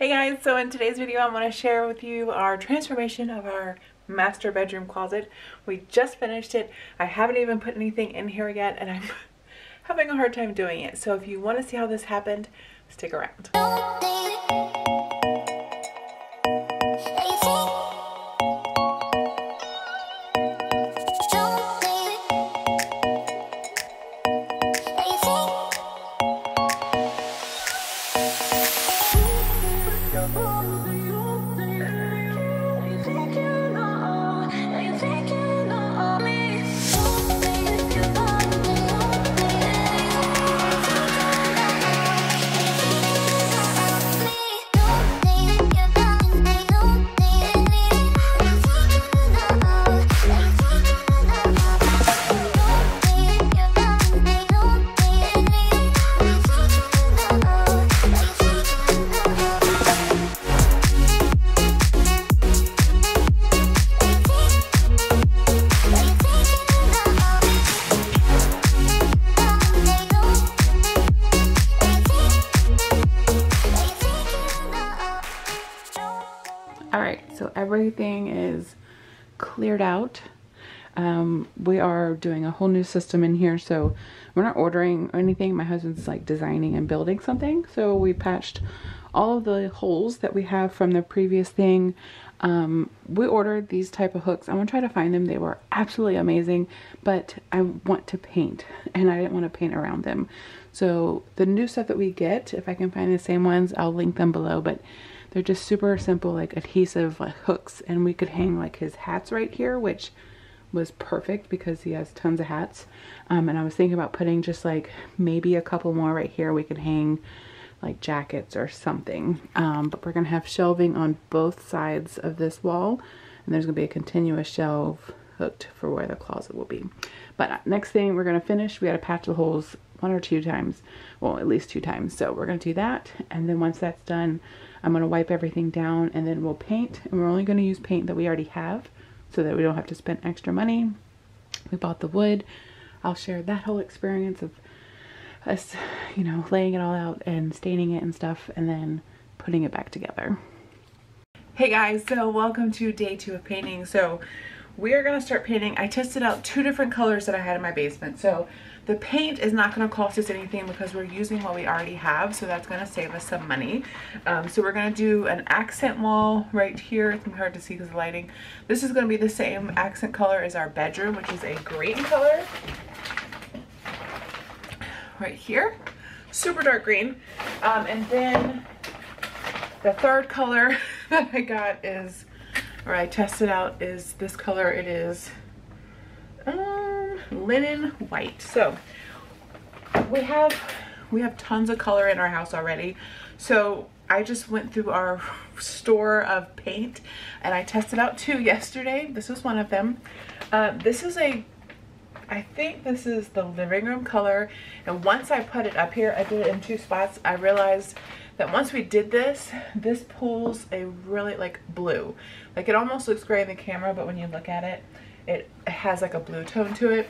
Hey guys, so in today's video I'm going to share with you our transformation of our master bedroom closet. We just finished it. I haven't even put anything in here yet and I'm having a hard time doing it. So if you want to see how this happened, stick around. Cleared out. Um, we are doing a whole new system in here, so we're not ordering anything. My husband's like designing and building something, so we patched all of the holes that we have from the previous thing. Um, we ordered these type of hooks. I'm gonna try to find them. They were absolutely amazing, but I want to paint, and I didn't want to paint around them. So the new stuff that we get, if I can find the same ones, I'll link them below. But they're just super simple, like adhesive like hooks. And we could hang like his hats right here, which was perfect because he has tons of hats. Um, and I was thinking about putting just like maybe a couple more right here. We could hang like jackets or something. Um, but we're gonna have shelving on both sides of this wall. And there's gonna be a continuous shelf hooked for where the closet will be. But uh, next thing we're gonna finish, we gotta patch the holes one or two times. Well, at least two times. So we're gonna do that. And then once that's done, I'm going to wipe everything down and then we'll paint. And we're only going to use paint that we already have so that we don't have to spend extra money. We bought the wood. I'll share that whole experience of us, you know, laying it all out and staining it and stuff and then putting it back together. Hey guys, so welcome to day two of painting. So we are gonna start painting. I tested out two different colors that I had in my basement. So the paint is not gonna cost us anything because we're using what we already have. So that's gonna save us some money. Um, so we're gonna do an accent wall right here. It's hard to see because of the lighting. This is gonna be the same accent color as our bedroom, which is a green color. Right here, super dark green. Um, and then the third color that I got is or I tested out is this color. It is um, linen white. So we have we have tons of color in our house already. So I just went through our store of paint and I tested out two yesterday. This was one of them. Uh, this is a I think this is the living room color and once I put it up here I did it in two spots I realized that once we did this this pulls a really like blue like it almost looks gray in the camera, but when you look at it, it has like a blue tone to it.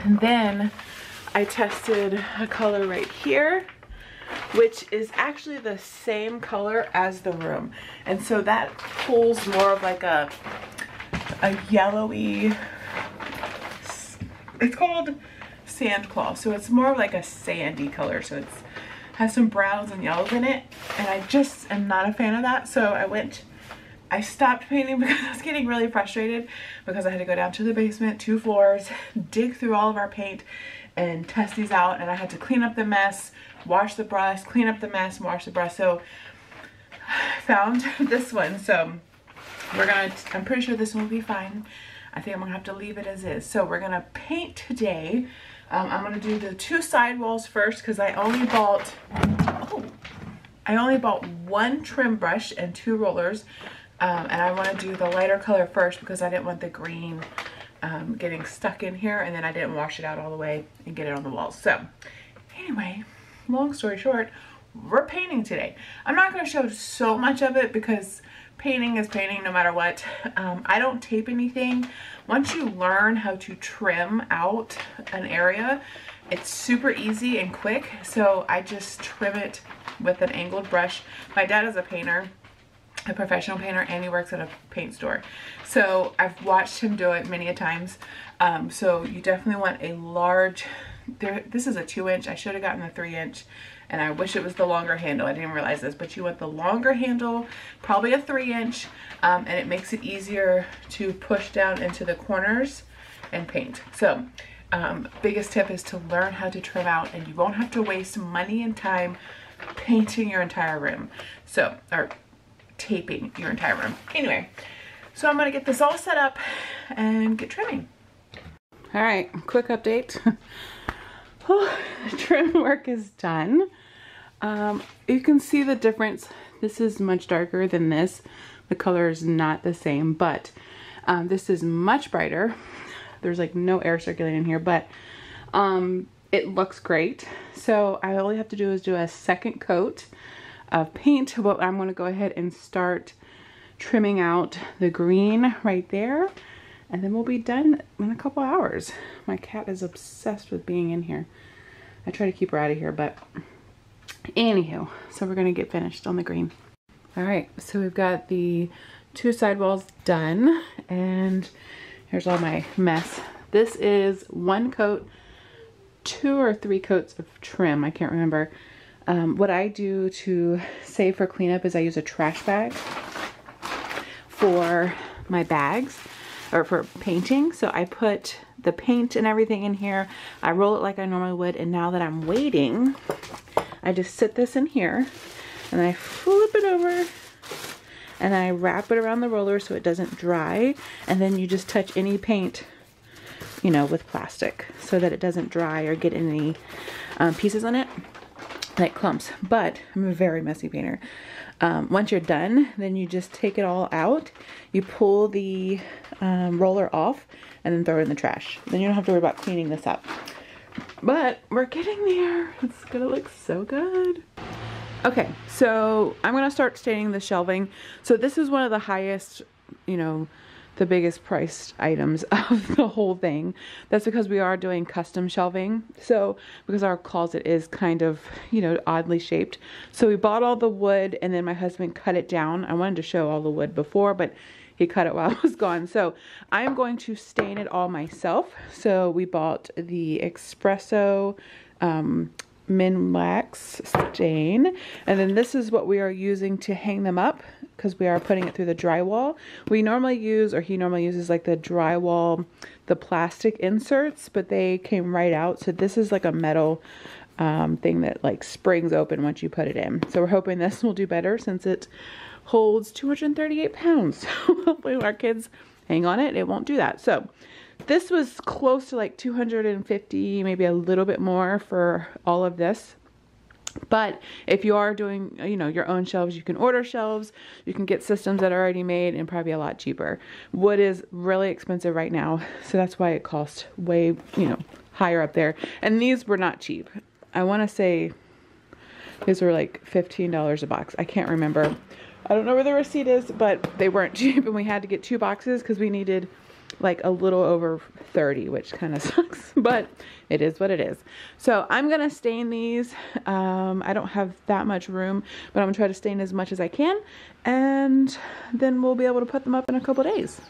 And then I tested a color right here, which is actually the same color as the room. And so that pulls more of like a, a yellowy, it's called sand claw. So it's more like a sandy color. So it's has some browns and yellows in it. And I just am not a fan of that. So I went I stopped painting because I was getting really frustrated because I had to go down to the basement, two floors, dig through all of our paint and test these out and I had to clean up the mess, wash the brush, clean up the mess, wash the brush. So I found this one. So we're gonna, I'm pretty sure this one will be fine. I think I'm gonna have to leave it as is. So we're gonna paint today. Um, I'm gonna do the two side walls first because I only bought, oh, I only bought one trim brush and two rollers. Um, and I want to do the lighter color first because I didn't want the green um, getting stuck in here and then I didn't wash it out all the way and get it on the walls. So anyway, long story short, we're painting today. I'm not going to show so much of it because painting is painting no matter what. Um, I don't tape anything. Once you learn how to trim out an area, it's super easy and quick, so I just trim it with an angled brush. My dad is a painter, a professional painter, and he works at a paint store. So I've watched him do it many a times. Um, so you definitely want a large, there, this is a two inch, I should have gotten a three inch, and I wish it was the longer handle. I didn't realize this, but you want the longer handle, probably a three inch, um, and it makes it easier to push down into the corners and paint. So um, biggest tip is to learn how to trim out and you won't have to waste money and time painting your entire room. So, or taping your entire room. Anyway, so I'm gonna get this all set up and get trimming. All right, quick update. oh, trim work is done. Um, you can see the difference. This is much darker than this. The color is not the same, but um, this is much brighter. There's like no air circulating here, but um, it looks great. So I only have to do is do a second coat of paint, but I'm gonna go ahead and start trimming out the green right there. And then we'll be done in a couple hours. My cat is obsessed with being in here. I try to keep her out of here, but anywho, so we're gonna get finished on the green. All right, so we've got the two sidewalls done and Here's all my mess. This is one coat, two or three coats of trim. I can't remember. Um, what I do to save for cleanup is I use a trash bag for my bags or for painting. So I put the paint and everything in here. I roll it like I normally would. And now that I'm waiting, I just sit this in here and I flip it over and I wrap it around the roller so it doesn't dry and then you just touch any paint you know with plastic so that it doesn't dry or get any um, pieces on it like clumps. But I'm a very messy painter. Um, once you're done then you just take it all out you pull the um, roller off and then throw it in the trash. Then you don't have to worry about cleaning this up but we're getting there it's gonna look so good Okay, so I'm gonna start staining the shelving. So this is one of the highest, you know, the biggest priced items of the whole thing. That's because we are doing custom shelving. So because our closet is kind of, you know, oddly shaped. So we bought all the wood and then my husband cut it down. I wanted to show all the wood before, but he cut it while I was gone. So I'm going to stain it all myself. So we bought the espresso um, Minwax stain. And then this is what we are using to hang them up because we are putting it through the drywall. We normally use, or he normally uses like the drywall, the plastic inserts, but they came right out. So this is like a metal um, thing that like springs open once you put it in. So we're hoping this will do better since it holds 238 pounds. hopefully our kids hang on it, it won't do that. So this was close to like 250, maybe a little bit more for all of this. But if you are doing, you know, your own shelves, you can order shelves. You can get systems that are already made and probably a lot cheaper. Wood is really expensive right now, so that's why it costs way, you know, higher up there. And these were not cheap. I want to say these were like $15 a box. I can't remember. I don't know where the receipt is, but they weren't cheap and we had to get two boxes because we needed like a little over 30, which kind of sucks, but it is what it is. So I'm going to stain these. Um, I don't have that much room, but I'm going to try to stain as much as I can, and then we'll be able to put them up in a couple days.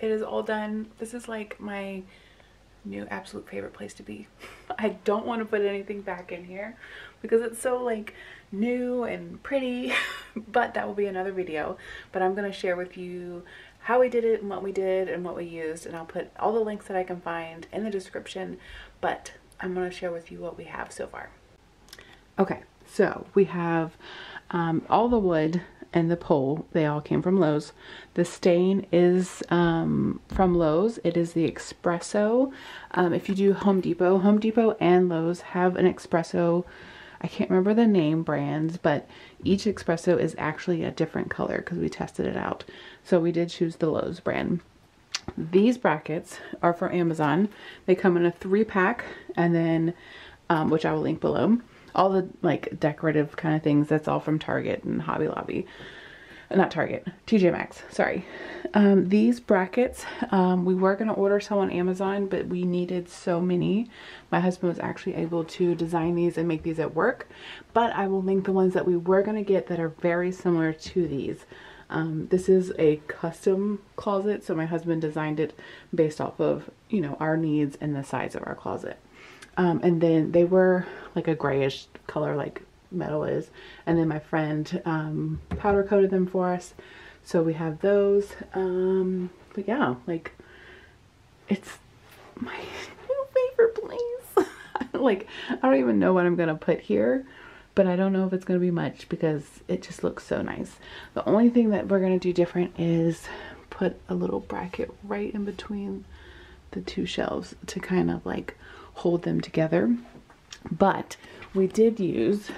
It is all done. This is like my new absolute favorite place to be. I don't want to put anything back in here because it's so like new and pretty, but that will be another video. But I'm going to share with you how we did it and what we did and what we used and I'll put all the links that I can find in the description, but I'm going to share with you what we have so far. Okay, so we have um, all the wood and the pole, they all came from Lowe's. The stain is um, from Lowe's. It is the espresso. Um, if you do Home Depot, Home Depot and Lowe's have an espresso. I can't remember the name brands, but each espresso is actually a different color because we tested it out. So we did choose the Lowe's brand. These brackets are from Amazon. They come in a three pack and then, um, which I will link below all the like decorative kind of things that's all from Target and Hobby Lobby. Not Target TJ Maxx sorry. Um, these brackets um, we were gonna order some on Amazon but we needed so many. My husband was actually able to design these and make these at work but I will link the ones that we were gonna get that are very similar to these. Um, this is a custom closet so my husband designed it based off of you know our needs and the size of our closet um, and then they were like a grayish color like metal is. And then my friend um, powder coated them for us. So we have those. Um, but yeah, like it's my new favorite place. like I don't even know what I'm going to put here. But I don't know if it's going to be much because it just looks so nice. The only thing that we're going to do different is put a little bracket right in between the two shelves to kind of like hold them together. But we did use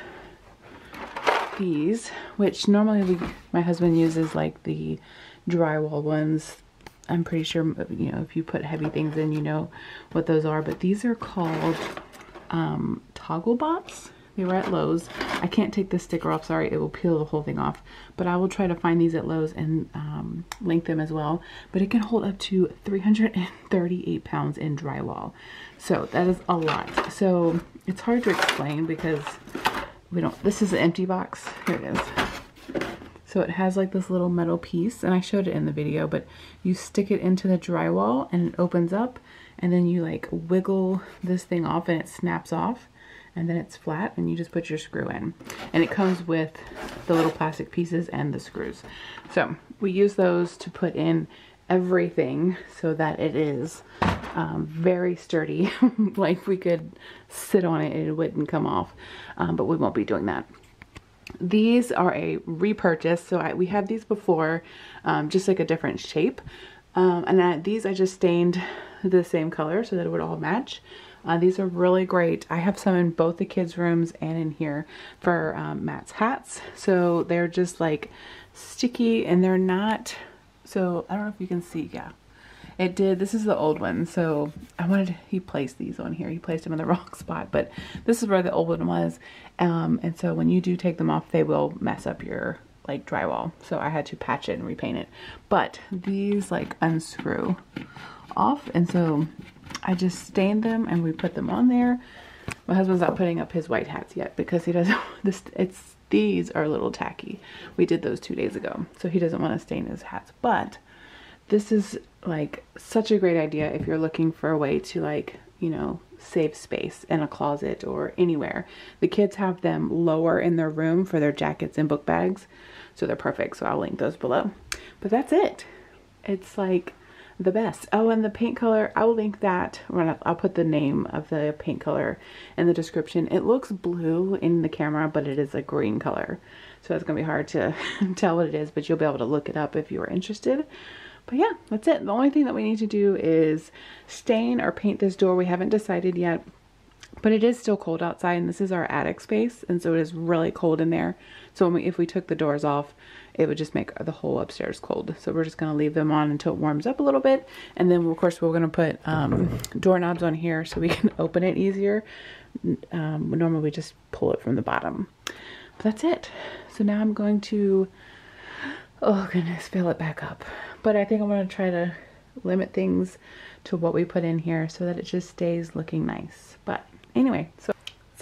these, which normally we, my husband uses like the drywall ones. I'm pretty sure, you know, if you put heavy things in, you know what those are. But these are called um, toggle bolts. They were at Lowe's. I can't take this sticker off, sorry, it will peel the whole thing off. But I will try to find these at Lowe's and um, link them as well. But it can hold up to 338 pounds in drywall. So that is a lot. So it's hard to explain because we don't, this is an empty box. Here it is. So it has like this little metal piece and I showed it in the video, but you stick it into the drywall and it opens up and then you like wiggle this thing off and it snaps off and then it's flat and you just put your screw in. And it comes with the little plastic pieces and the screws. So we use those to put in everything so that it is um, very sturdy. like we could sit on it, it wouldn't come off, um, but we won't be doing that. These are a repurchase. So I, we had these before, um, just like a different shape. Um, and I, these I just stained the same color so that it would all match. Uh, these are really great. I have some in both the kids' rooms and in here for um, Matt's hats. So they're just like sticky and they're not, so I don't know if you can see, yeah. It did, this is the old one, so I wanted, he placed these on here. He placed them in the wrong spot, but this is where the old one was. Um, and so when you do take them off, they will mess up your like drywall. So I had to patch it and repaint it. But these like unscrew off. And so I just stained them and we put them on there. My husband's not putting up his white hats yet because he doesn't, this, it's, these are a little tacky. We did those two days ago. So he doesn't want to stain his hats. But this is like such a great idea if you're looking for a way to like, you know, save space in a closet or anywhere. The kids have them lower in their room for their jackets and book bags. So they're perfect. So I'll link those below. But that's it. It's like the best. Oh, and the paint color, I will link that. I'll put the name of the paint color in the description. It looks blue in the camera, but it is a green color. So it's going to be hard to tell what it is, but you'll be able to look it up if you are interested. But yeah, that's it. The only thing that we need to do is stain or paint this door. We haven't decided yet, but it is still cold outside and this is our attic space. And so it is really cold in there. So we, if we took the doors off, it would just make the whole upstairs cold. So we're just going to leave them on until it warms up a little bit. And then of course we're going to put um, doorknobs on here so we can open it easier. Um, normally we just pull it from the bottom. But that's it. So now I'm going to, oh goodness, fill it back up. But I think I'm going to try to limit things to what we put in here so that it just stays looking nice. But anyway, so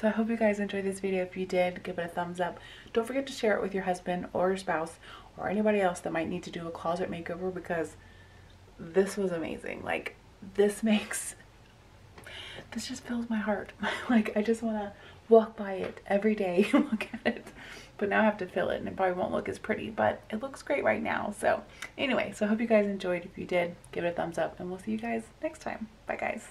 so I hope you guys enjoyed this video. If you did, give it a thumbs up. Don't forget to share it with your husband or your spouse or anybody else that might need to do a closet makeover because this was amazing. Like this makes, this just fills my heart. like I just want to walk by it every day, look at it. But now I have to fill it and it probably won't look as pretty, but it looks great right now. So anyway, so I hope you guys enjoyed. If you did, give it a thumbs up and we'll see you guys next time. Bye guys.